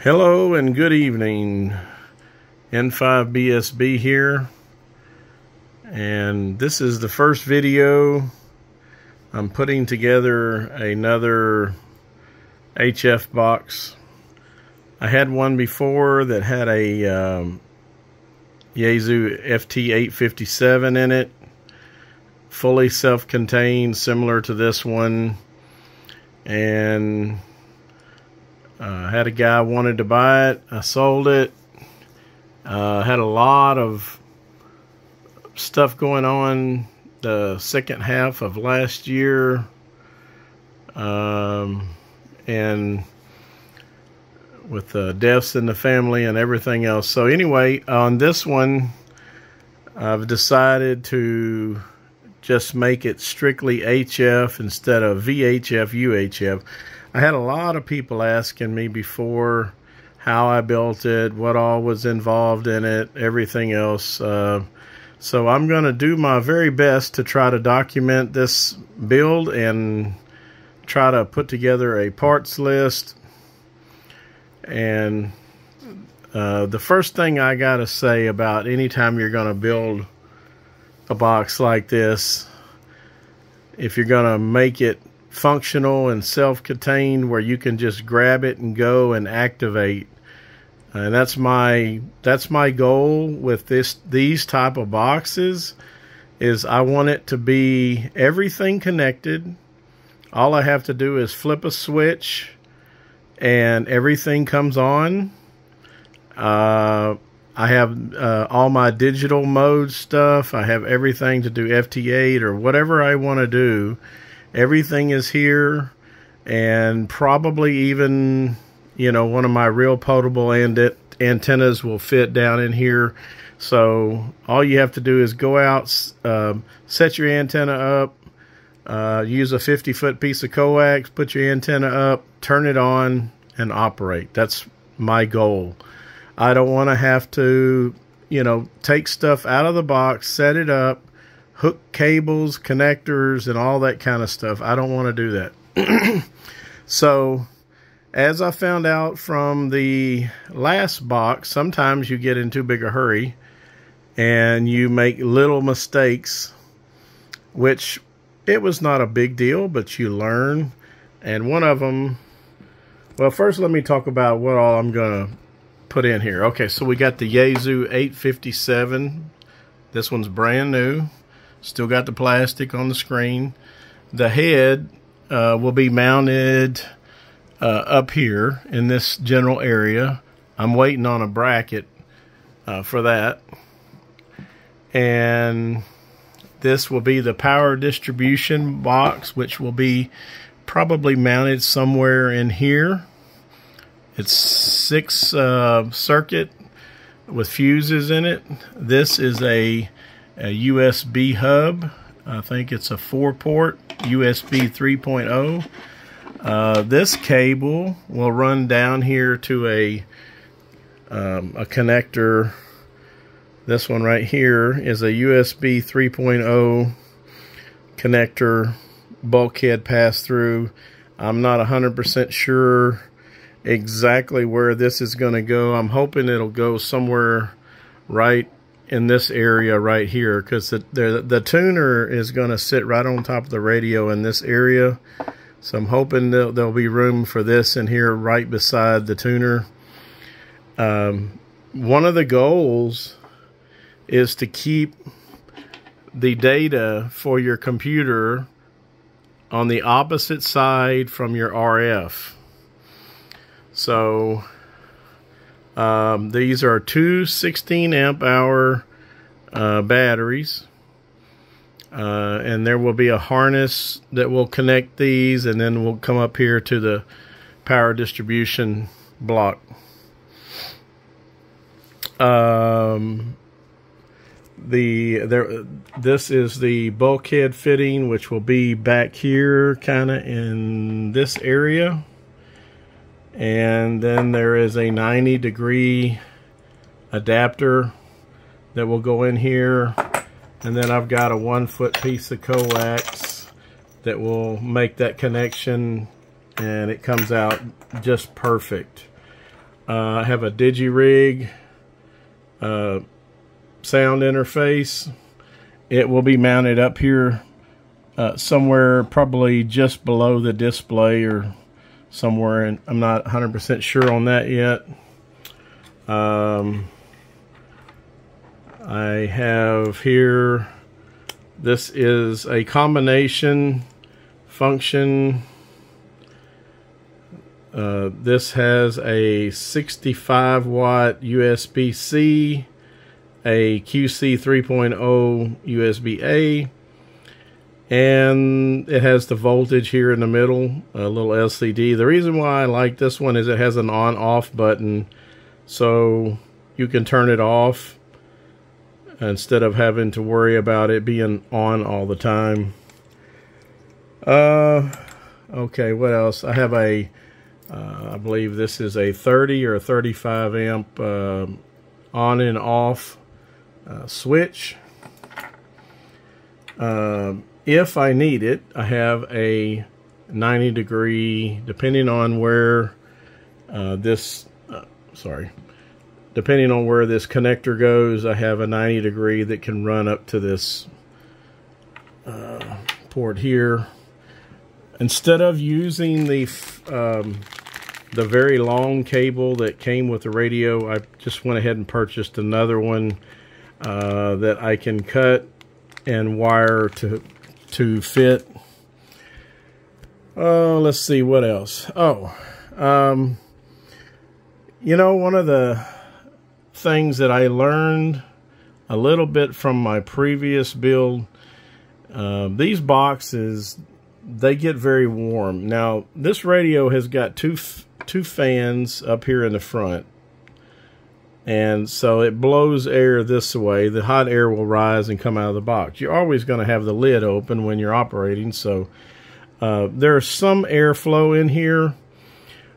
Hello and good evening. N5BSB here. And this is the first video. I'm putting together another HF box. I had one before that had a um, Yaesu FT857 in it. Fully self-contained, similar to this one. And uh, had a guy wanted to buy it. I sold it. Uh, had a lot of stuff going on the second half of last year. Um, and with the deaths in the family and everything else. So anyway, on this one, I've decided to just make it strictly HF instead of VHF, UHF. I had a lot of people asking me before how I built it, what all was involved in it, everything else. Uh, so I'm going to do my very best to try to document this build and try to put together a parts list. And uh, the first thing I got to say about anytime you're going to build a box like this, if you're going to make it functional and self-contained where you can just grab it and go and activate. And that's my that's my goal with this these type of boxes is I want it to be everything connected. All I have to do is flip a switch and everything comes on. Uh, I have uh, all my digital mode stuff. I have everything to do FT8 or whatever I want to do Everything is here, and probably even, you know, one of my real potable and antennas will fit down in here. So all you have to do is go out, uh, set your antenna up, uh, use a 50 foot piece of coax, put your antenna up, turn it on, and operate. That's my goal. I don't want to have to, you know, take stuff out of the box, set it up, hook cables, connectors, and all that kind of stuff. I don't want to do that. so, as I found out from the last box, sometimes you get in too big a hurry and you make little mistakes, which it was not a big deal, but you learn. And one of them, well, first let me talk about what all I'm going to put in here. Okay, so we got the Yaesu 857. This one's brand new. Still got the plastic on the screen. The head uh, will be mounted uh, up here in this general area. I'm waiting on a bracket uh, for that. And this will be the power distribution box, which will be probably mounted somewhere in here. It's six uh, circuit with fuses in it. This is a a USB hub. I think it's a four port USB 3.0. Uh, this cable will run down here to a um, a connector. This one right here is a USB 3.0 connector bulkhead pass through. I'm not 100% sure exactly where this is going to go. I'm hoping it'll go somewhere right in this area right here because the, the, the tuner is going to sit right on top of the radio in this area. So I'm hoping there'll, there'll be room for this in here right beside the tuner. Um, one of the goals is to keep the data for your computer on the opposite side from your RF. So um, these are two 16 amp hour uh, batteries. Uh, and there will be a harness that will connect these and then we'll come up here to the power distribution block. Um, the there this is the bulkhead fitting which will be back here kind of in this area and then there is a 90 degree adapter that will go in here and then I've got a one foot piece of coax that will make that connection and it comes out just perfect Uh, I have a DigiRig uh, sound interface. It will be mounted up here uh, somewhere probably just below the display or somewhere and I'm not 100% sure on that yet. Um, I have here this is a combination function uh, this has a 65 watt USB-C a QC 3.0 USB-A and it has the voltage here in the middle a little LCD the reason why I like this one is it has an on off button so you can turn it off instead of having to worry about it being on all the time. Uh okay what else? I have a uh, I believe this is a 30 or a 35 amp uh, on and off uh, switch. Um, if I need it, I have a 90 degree, depending on where uh, this, uh, sorry, depending on where this connector goes, I have a 90 degree that can run up to this uh, port here. Instead of using the um, the very long cable that came with the radio, I just went ahead and purchased another one uh, that I can cut and wire to to fit. Oh, let's see what else. Oh, um, you know, one of the things that I learned a little bit from my previous build, uh, these boxes, they get very warm. Now, this radio has got two two fans up here in the front and so it blows air this way. The hot air will rise and come out of the box. You're always going to have the lid open when you're operating, so uh, there's some airflow in here,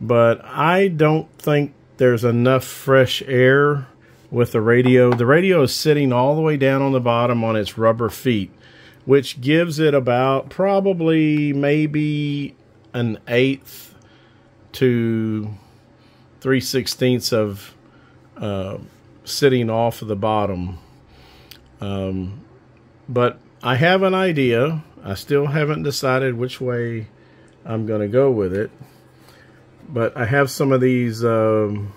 but I don't think there's enough fresh air with the radio. The radio is sitting all the way down on the bottom on its rubber feet, which gives it about probably maybe an eighth to three sixteenths of sitting off of the bottom. Um, but I have an idea. I still haven't decided which way I'm going to go with it. But I have some of these um,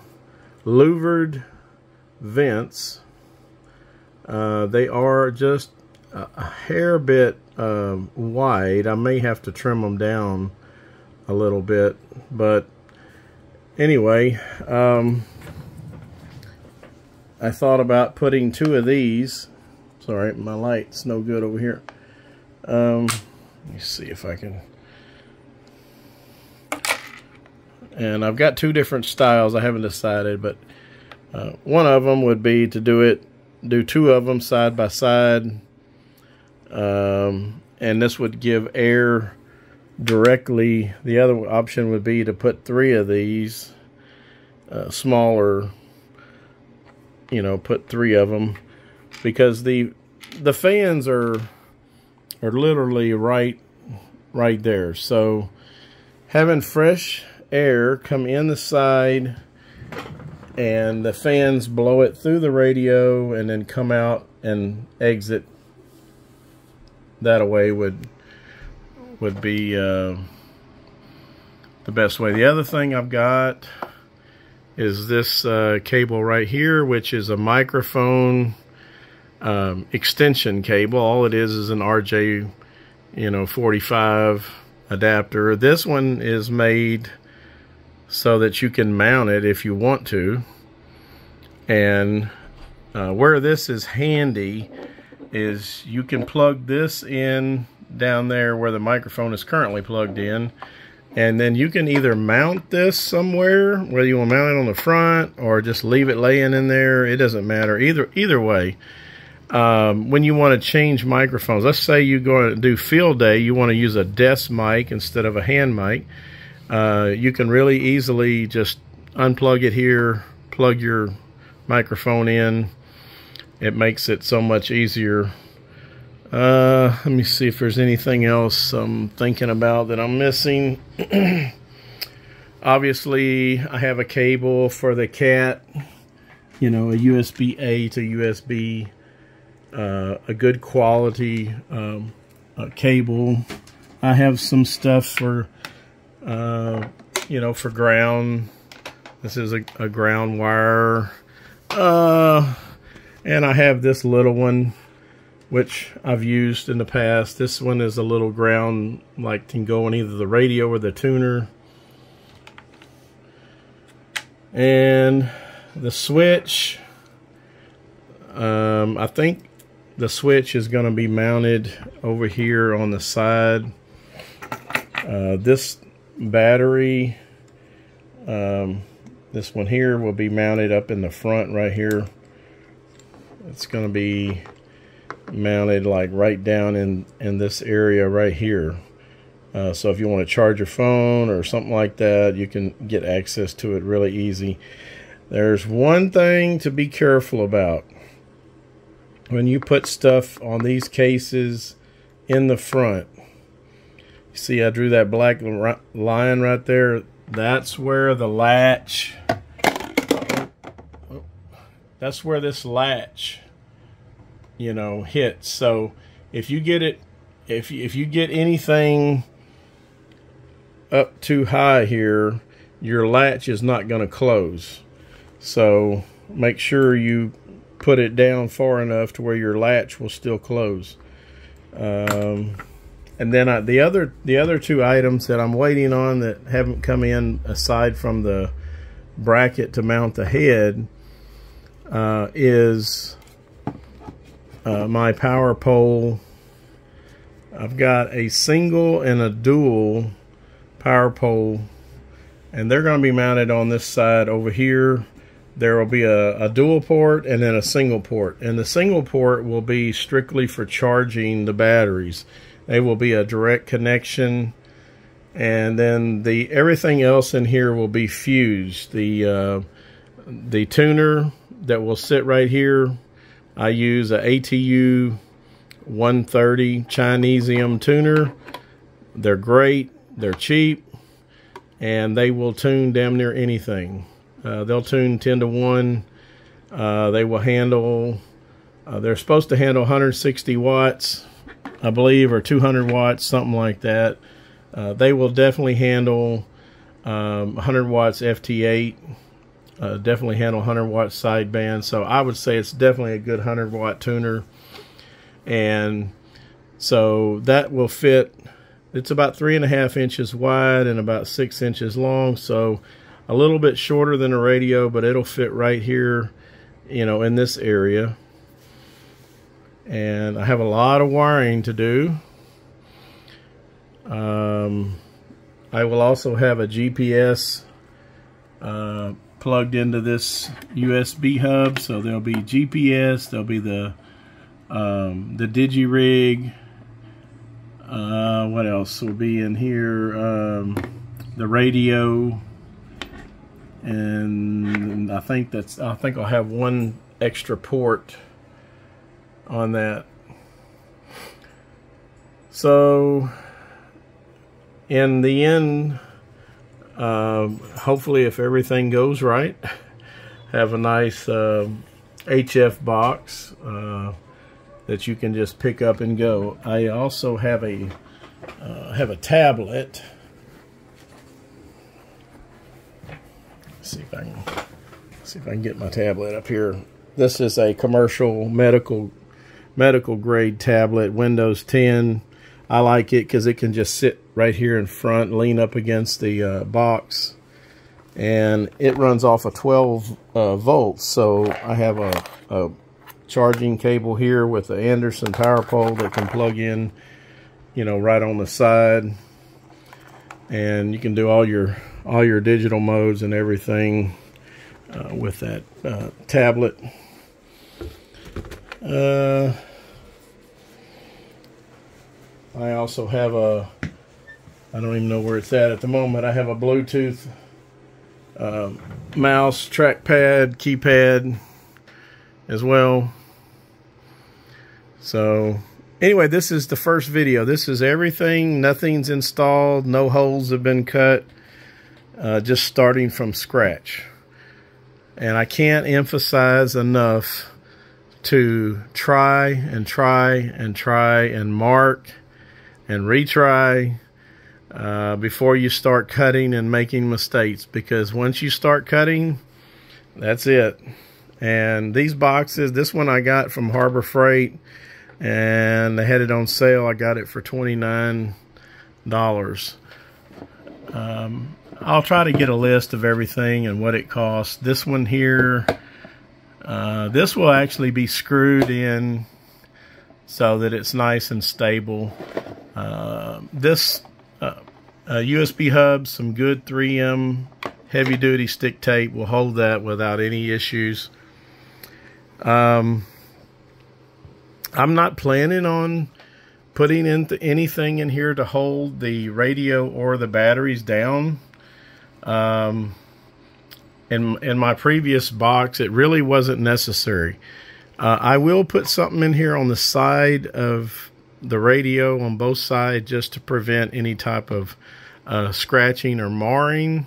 louvered vents. Uh, they are just a hair bit um, wide. I may have to trim them down a little bit. But anyway, um, I thought about putting two of these. Sorry, my light's no good over here. Um, let me see if I can. And I've got two different styles. I haven't decided, but uh, one of them would be to do it, do two of them side by side. Um, and this would give air directly. The other option would be to put three of these uh, smaller you know, put three of them because the the fans are are literally right right there. So having fresh air come in the side and the fans blow it through the radio and then come out and exit that away would would be uh, the best way. The other thing I've got is this uh, cable right here, which is a microphone um, extension cable. All it is is an RJ, you know, 45 adapter. This one is made so that you can mount it if you want to. And uh, where this is handy is you can plug this in down there where the microphone is currently plugged in and then you can either mount this somewhere, whether you want to mount it on the front or just leave it laying in there. It doesn't matter. Either either way, um, when you want to change microphones, let's say you go to do field day, you want to use a desk mic instead of a hand mic. Uh, you can really easily just unplug it here, plug your microphone in. It makes it so much easier uh, let me see if there's anything else I'm thinking about that I'm missing. obviously I have a cable for the cat, you know, a USB A to USB, uh, a good quality um, cable. I have some stuff for, uh, you know, for ground. This is a, a ground wire. Uh, and I have this little one, which I've used in the past. This one is a little ground, like can go on either the radio or the tuner. And the switch, um, I think the switch is going to be mounted over here on the side. Uh, this battery, um, this one here will be mounted up in the front right here. It's going to be mounted like right down in, in this area right here. Uh, so if you want to charge your phone or something like that, you can get access to it really easy. There's one thing to be careful about. When you put stuff on these cases in the front, see I drew that black line right there. That's where the latch, that's where this latch, you know, hits. So if you get it, if, if you get anything up too high here, your latch is not going to close. So make sure you put it down far enough to where your latch will still close. Um, and then I, the other the other two items that I'm waiting on that haven't come in aside from the bracket to mount the head uh, is uh, my power pole. I've got a single and a dual power pole. And they're going to be mounted on this side over here. There will be a, a, dual port and then a single port. And the single port will be strictly for charging the batteries. They will be a direct connection. And then the everything else in here will be fused. The uh, the tuner that will sit right here I use a ATU 130 Chinesium tuner they're great they're cheap, and they will tune damn near anything. Uh, they'll tune 10 to 1. Uh, they will handle, uh, they're supposed to handle 160 watts, I believe, or 200 watts, something like that. Uh, they will definitely handle um, 100 watts FT8. Uh, definitely handle 100 watt sideband. So I would say it's definitely a good 100 watt tuner. And so that will fit it's about three and a half inches wide and about six inches long, so a little bit shorter than a radio, but it'll fit right here, you know, in this area. And I have a lot of wiring to do. Um, I will also have a GPS uh, plugged into this USB hub, so there'll be GPS, there'll be the um, the DigiRig, uh, what else will be in here? Um, the radio, and I think that's. I think I'll have one extra port on that. So, in the end, uh, hopefully, if everything goes right, have a nice um, HF box. Uh, that you can just pick up and go. I also have a uh, have a tablet. Let's see if I can see if I can get my tablet up here. This is a commercial medical medical grade tablet, Windows 10. I like it because it can just sit right here in front, lean up against the uh, box, and it runs off of 12 uh, volts. So I have a, a charging cable here with the Anderson power pole that can plug in, you know, right on the side. And you can do all your all your digital modes and everything uh, with that uh, tablet. Uh, I also have a, I don't even know where it's at at the moment. I have a Bluetooth uh, mouse, trackpad, keypad, as well. So anyway, this is the first video. This is everything. Nothing's installed. No holes have been cut. uh, just starting from scratch. And I can't emphasize enough to try and try and try and mark and retry uh, before you start cutting and making mistakes because once you start cutting, that's it. And these boxes, this one I got from Harbor Freight and they had it on sale. I got it for $29. Um, I'll try to get a list of everything and what it costs. This one here, uh, this will actually be screwed in so that it's nice and stable. Uh, this uh, USB hub, some good 3M heavy duty stick tape will hold that without any issues. Um, I'm not planning on putting in anything in here to hold the radio or the batteries down. Um, in in my previous box, it really wasn't necessary. Uh, I will put something in here on the side of the radio on both sides just to prevent any type of uh, scratching or marring.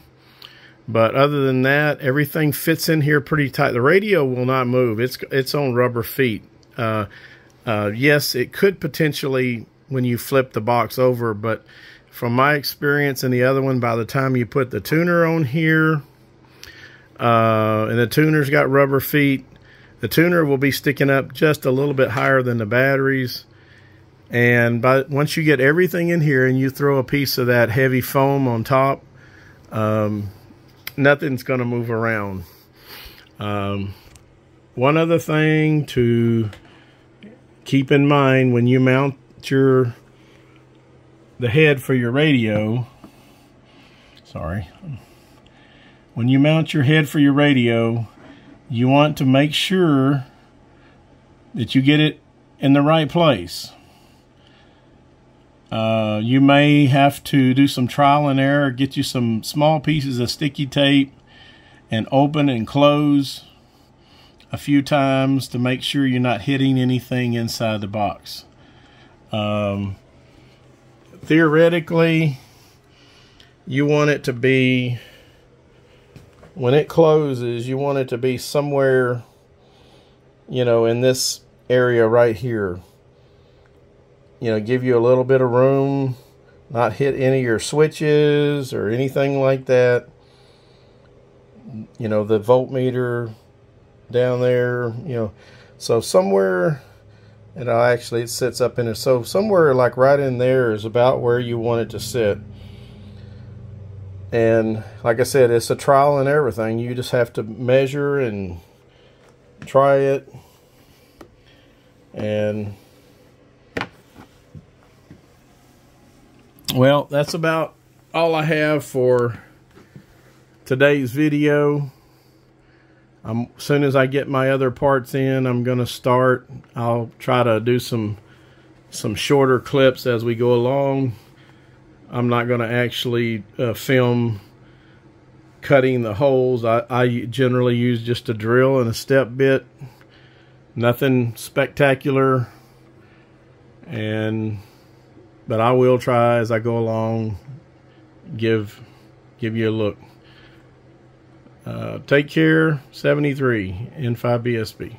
But other than that, everything fits in here pretty tight. The radio will not move. It's it's on rubber feet. Uh, uh, yes, it could potentially when you flip the box over, but from my experience in the other one, by the time you put the tuner on here, uh, and the tuner's got rubber feet, the tuner will be sticking up just a little bit higher than the batteries. And by once you get everything in here and you throw a piece of that heavy foam on top, um, nothing's going to move around. Um, one other thing to keep in mind when you mount your the head for your radio sorry when you mount your head for your radio you want to make sure that you get it in the right place. Uh, you may have to do some trial and error get you some small pieces of sticky tape and open and close a few times to make sure you're not hitting anything inside the box. Um, theoretically, you want it to be, when it closes, you want it to be somewhere, you know, in this area right here. You know, give you a little bit of room, not hit any of your switches or anything like that. You know, the voltmeter down there, you know, so somewhere and I'll actually it sits up in it so somewhere like right in there is about where you want it to sit and like I said it's a trial and everything you just have to measure and try it and well that's about all I have for today's video I'm, as soon as I get my other parts in, I'm going to start. I'll try to do some some shorter clips as we go along. I'm not going to actually uh, film cutting the holes. I, I generally use just a drill and a step bit. Nothing spectacular. And but I will try as I go along give give you a look. Uh, take care, 73, N5BSB.